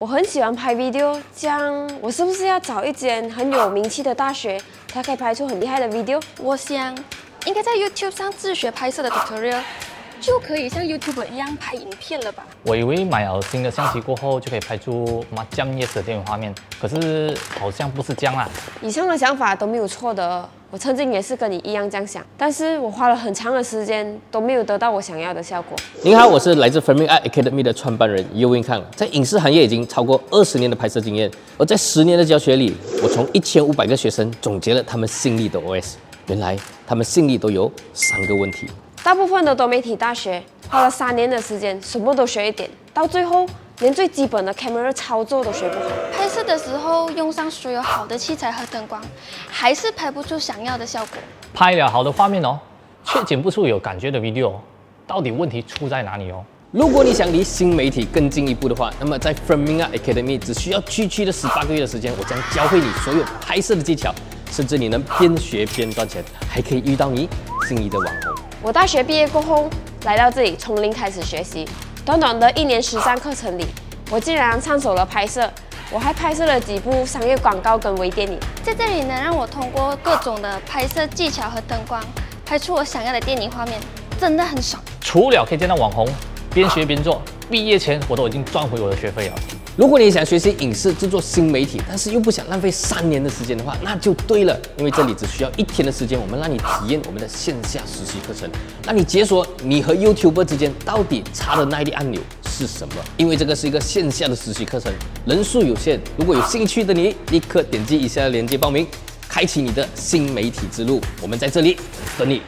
我很喜欢拍 video，这样我是不是要找一间很有名气的大学，才可以拍出很厉害的 video？我想应该在 YouTube 上自学拍摄的 tutorial，就可以像 YouTuber 一样拍影片了吧？我以为买了新的相机过后就可以拍出麻将夜市的电影画面，可是好像不是这样啦。以上的想法都没有错的，我曾经也是跟你一样这样想，但是我花了很长的时间都没有得到我想要的效果。您好，我是来自 Filming Art Academy 的创办人 u w i n Kang，在影视行业已经超过二十年的拍摄经验，而在十年的教学里，我从一千五百个学生总结了他们心里的 OS，原来他们心里都有三个问题。大部分的多媒体大学花了三年的时间，什么都学一点，到最后连最基本的 camera 操作都学不好。拍摄的时候用上所有好的器材和灯光，还是拍不出想要的效果。拍了好的画面哦，却剪不出有感觉的 video，到底问题出在哪里哦？如果你想离新媒体更进一步的话，那么在 Filming Art Academy 只需要区区的十八个月的时间，我将教会你所有拍摄的技巧，甚至你能边学边赚钱，还可以遇到你心仪的网红。我大学毕业过后来到这里，从零开始学习。短短的一年实战课程里，我竟然上手了拍摄，我还拍摄了几部商业广告跟微电影。在这里能让我通过各种的拍摄技巧和灯光，拍出我想要的电影画面，真的很爽。除了可以见到网红，边学边做，毕业前我都已经赚回我的学费了。如果你想学习影视制作新媒体，但是又不想浪费三年的时间的话，那就对了。因为这里只需要一天的时间，我们让你体验我们的线下实习课程，让你解锁你和 YouTuber 之间到底差的那一粒按钮是什么。因为这个是一个线下的实习课程，人数有限。如果有兴趣的你，立刻点击以下的链接报名，开启你的新媒体之路。我们在这里等你。